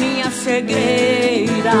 minha cegueira.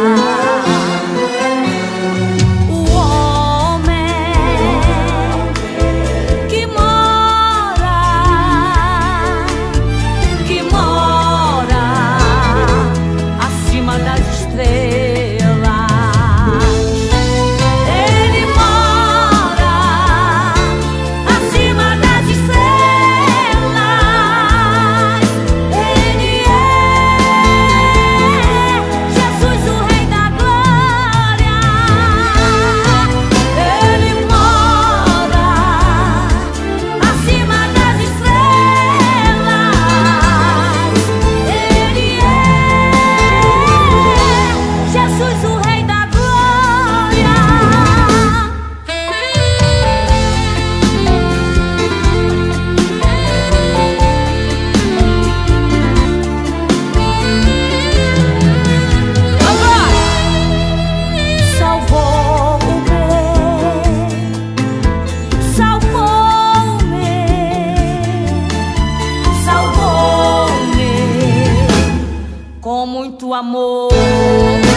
Amor.